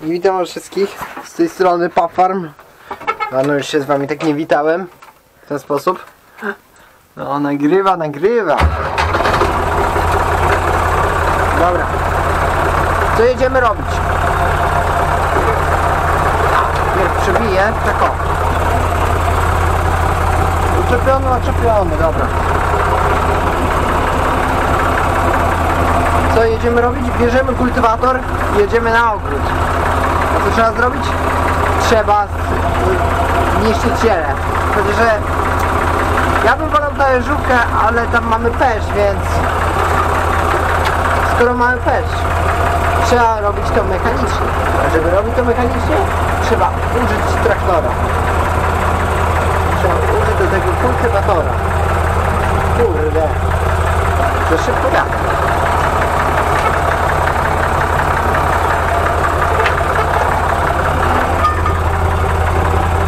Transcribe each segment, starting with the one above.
Witam wszystkich z tej strony Pafarm. Dawno już się z wami tak nie witałem w ten sposób. No nagrywa, nagrywa. Dobra. Co jedziemy robić? Przebiję, tak o. Uczepiony, oczepiony, dobra. Co jedziemy robić? Bierzemy kultywator i jedziemy na ogród. Co trzeba zrobić? Trzeba y, niszczyć ziele. Tylko, że ja bym wolał talerzówkę, ale tam mamy pesz, więc skoro mamy pesz, trzeba robić to mechanicznie. A żeby robić to mechanicznie, trzeba użyć traktora. Trzeba użyć do tego kultywatora. Kurde. To szybko jadę.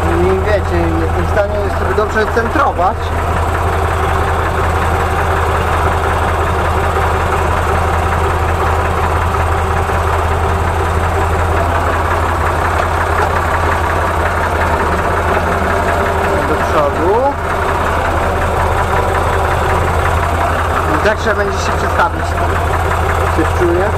I wiecie, jestem w stanie sobie centrować. Tak trzeba będzie się przestawić. Coś czuję.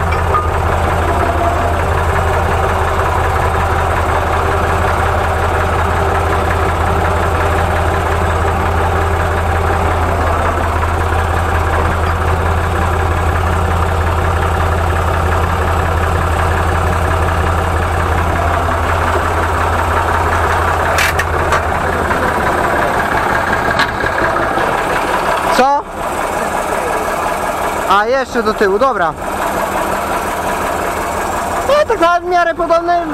Co? A, jeszcze do tyłu, dobra. Nie, tak nawet w miarę podobne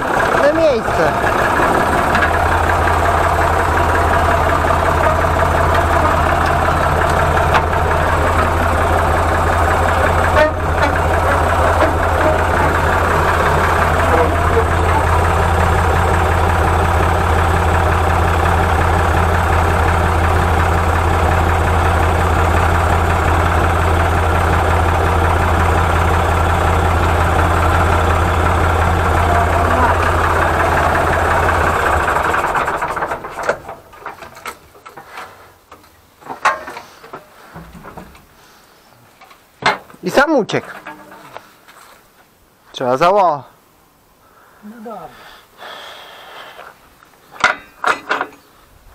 miejsce. Uciekł. Trzeba zało. No dobra.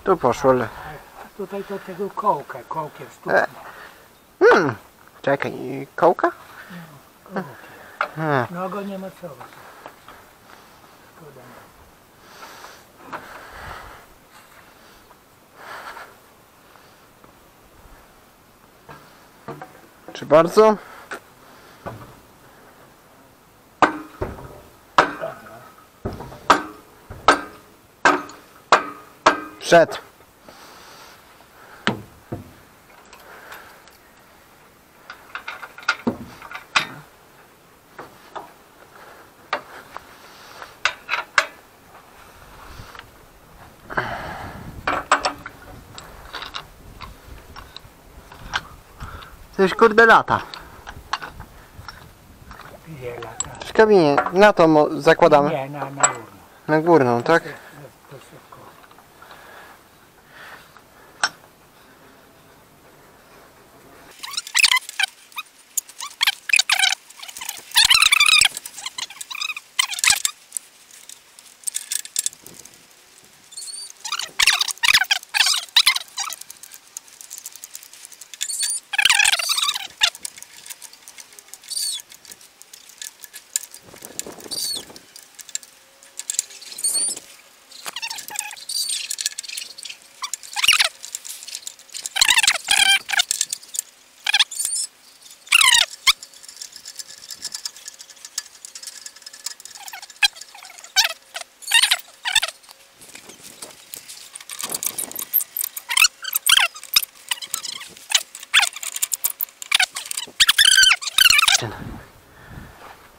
Tu poszło. ale- tutaj to tego kołka, kołkiem E. stuknął. Hmm. Czekaj, kołka? Hmm. No nie ma co. Szkoda. Czy bardzo? Przed. Coś kurde lata. Lata? W kabinie. Na to zakładamy. Nie, na, na urno. Na górną, tak? To szybko.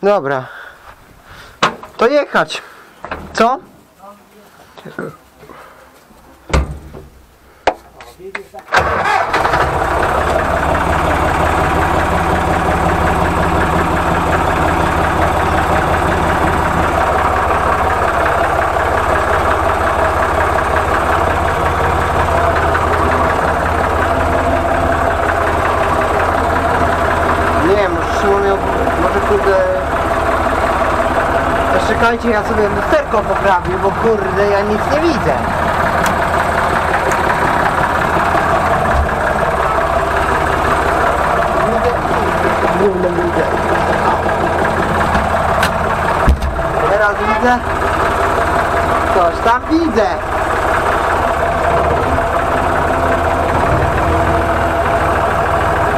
Dobra. To jechać. Co? Czekajcie, ja sobie lusterko poprawię, bo kurde, ja nic nie widzę. Teraz widzę. Coś tam widzę.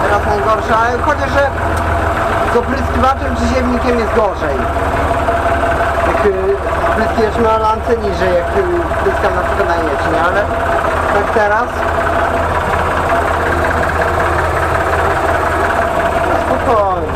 Teraz najgorsza, ale chociaż że z opryskiwaczem czy ziemnikiem jest gorzej. Opryskiwacz ma lance niżej, jak pryskam na przykład na jecznię, ale tak teraz spokojnie.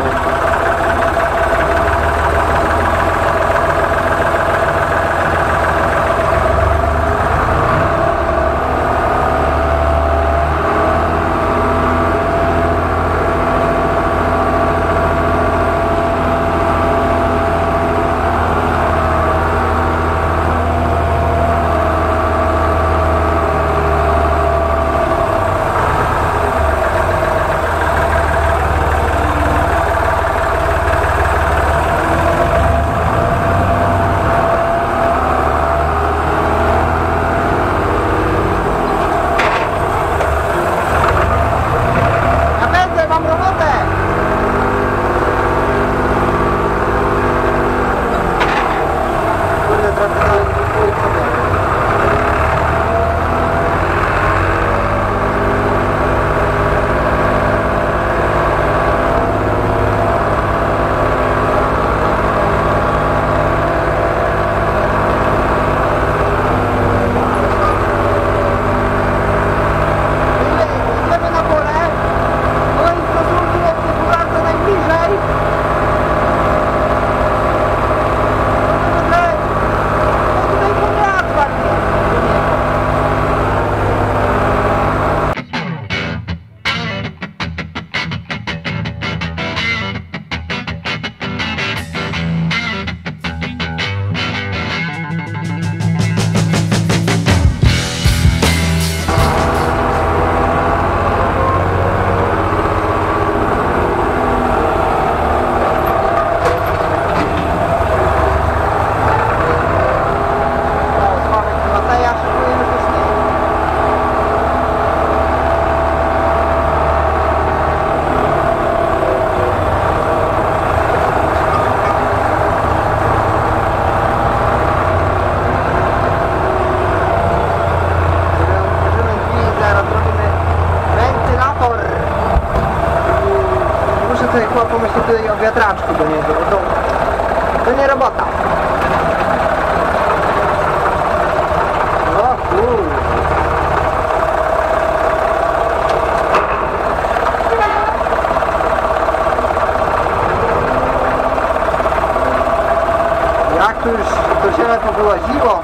To ziele to wyłaziło.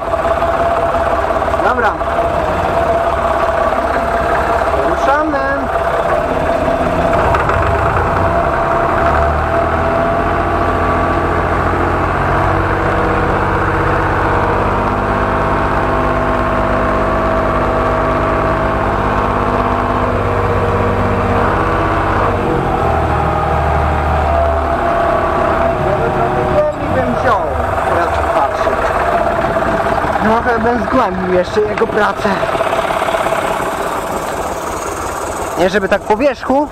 Dobra. Ruszamy. Może trochę głębiej bym wziął. Teraz patrzę. Zgłębił jeszcze jego pracę. Nie żeby tak po wierzchu.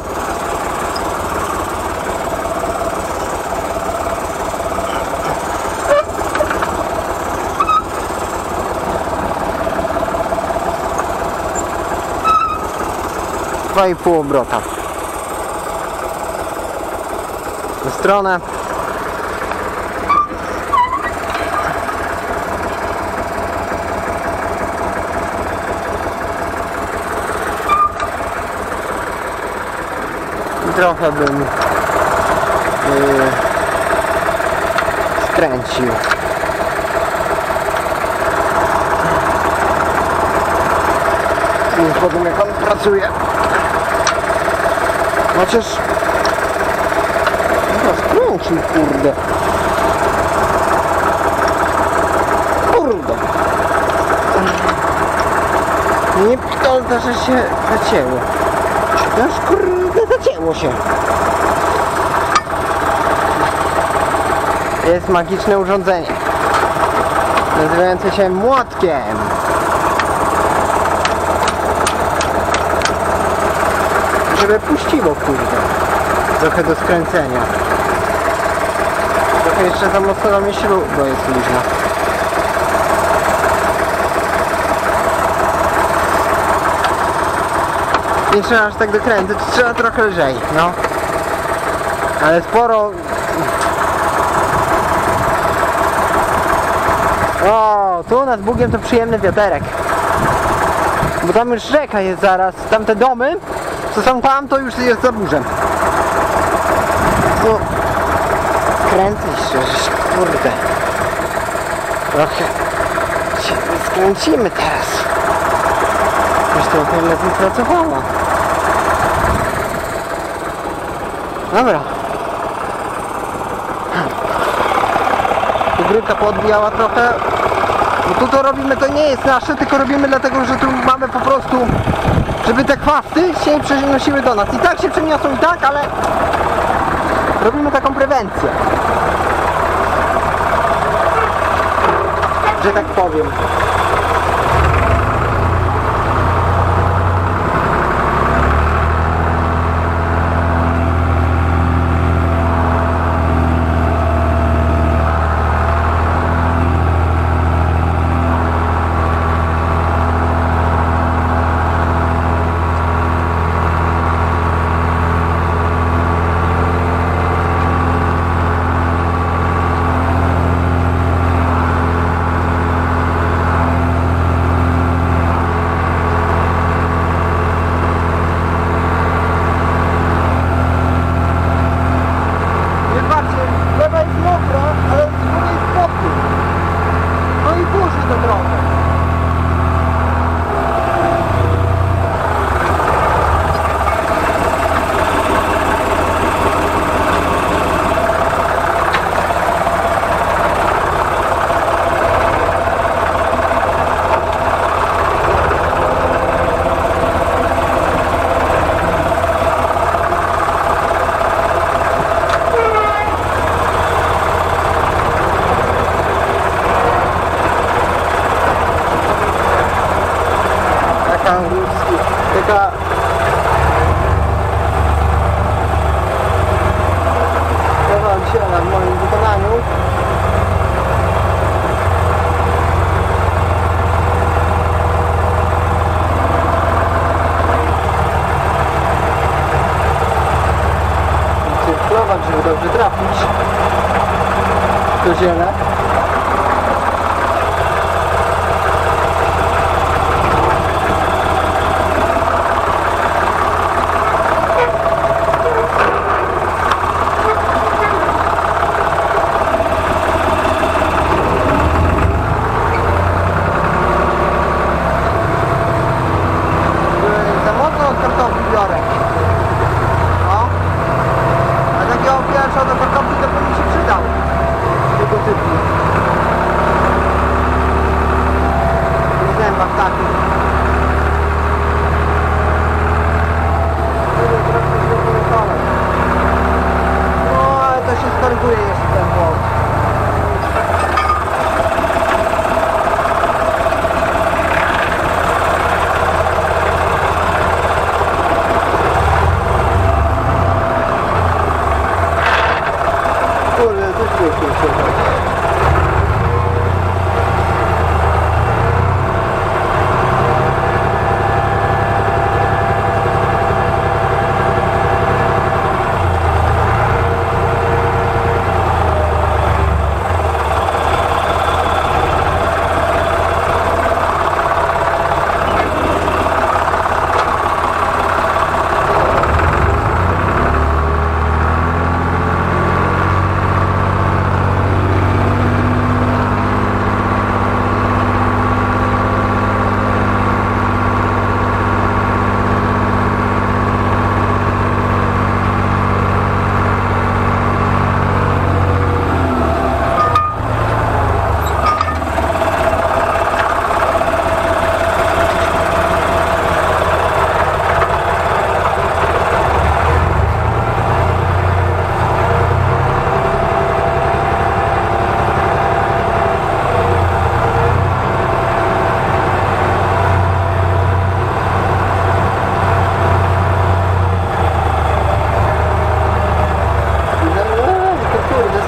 Dwa i pół obrota. W stronę. Trochę bym yy, skręcił. Nie powiem jak on pracuje. Chociaż... Chyba skręcił, kurde. Kurde. Nie to, że się zacięło. Aż kurde się. Jest magiczne urządzenie. nazywający się młotkiem. Żeby puściło, kurde. Trochę do skręcenia. Trochę jeszcze za mocno na mnie śruba jest luźna. Nie trzeba aż tak dokręcać, trzeba trochę lżej, no. Ale sporo... O, tu nad Bugiem to przyjemny wiaterek. Bo tam już rzeka jest zaraz, tamte domy, co są tam, to już jest za burzem. Tu kręcić się, kurde. Trochę się skręcimy teraz. Już to trochę lepiej Dobra. Tu gryka podbijała trochę. Bo tu to robimy, to nie jest nasze, tylko robimy dlatego, że tu mamy po prostu, żeby te chwasty się przenosiły do nas. I tak się przeniosą i tak, ale robimy taką prewencję. Że tak powiem. To ziele.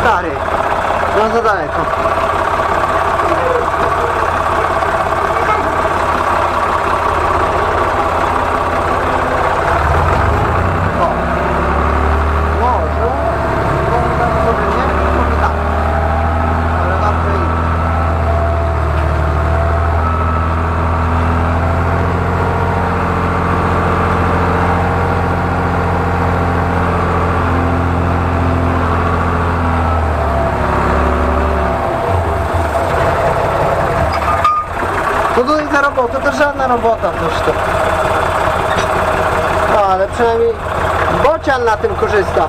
saltare. Non saltare ecco. Bocian na tym korzysta.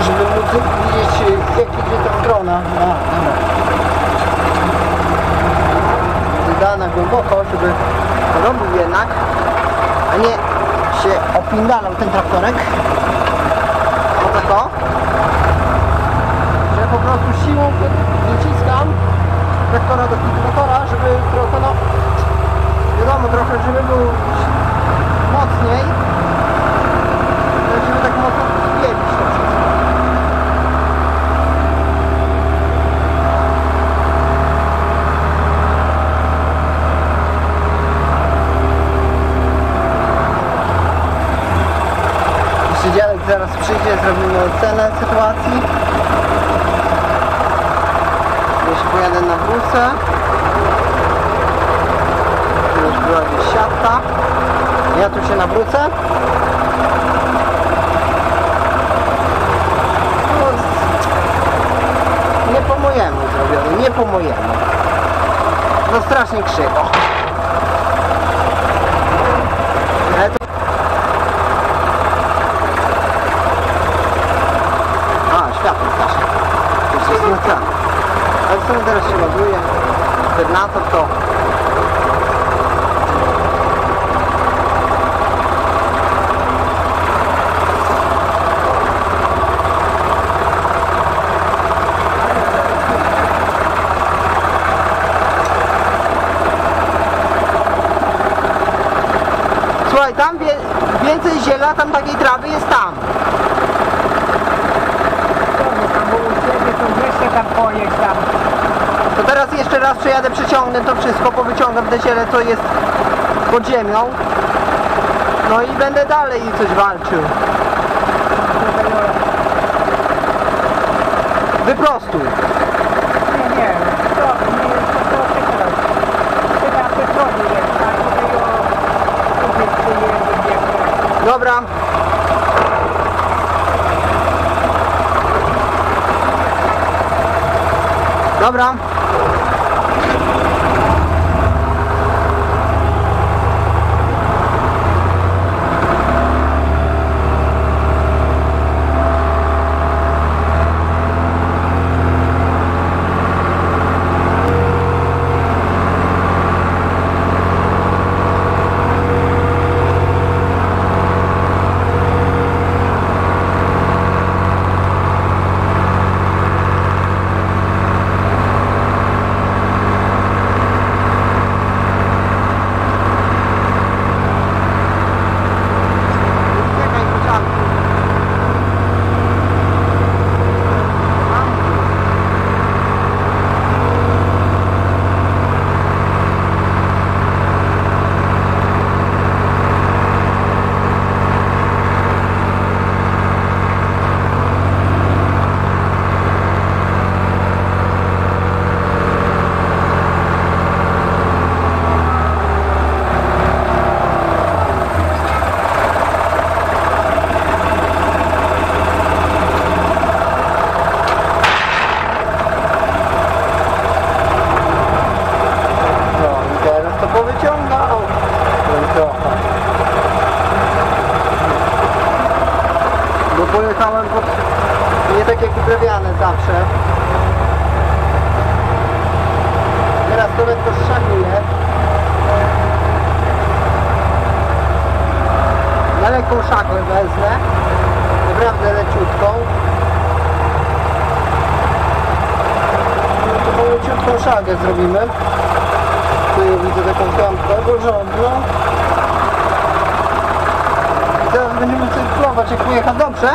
Żeby móc widzieć jak idzie ta strona. A, dobra. Da na głęboko, żeby robił jednak, a nie się opindalał ten traktorek. O tak o. Że po prostu siłą wyciskam traktora do kultywatora, żeby trochę no wiadomo trochę, żeby był mocniej, żeby tak mocno spiewić to wszystko. Jeszcze dziadek zaraz przyjdzie, zrobimy ocenę sytuacji. Jeszcze pojadę na busę. Już była gdzieś siatka. Ja tu się nawrócę. No, nie po mojemu zrobione, nie po mojemu. No strasznie krzywo. Ale to... A, światło strasznie. To jest smutne. Ale w sumie teraz się ładuje. Terminator to Słuchaj, tam wie, więcej ziela, tam takiej trawy jest tam. Tam u ciebie to jeszcze tam pojedź tam. To teraz jeszcze raz przejadę, przeciągnę to wszystko, ziele, co jest pod ziemią. No i będę dalej coś walczył. Wyprostuj. Nie, nie, to nie jest to teraz. Chyba jest, a nie Dobra. Dobra. flagę zrobimy. Tu widzę taką piątkę, rządno. I teraz będziemy cyrkulować, jak pojecha dobrze.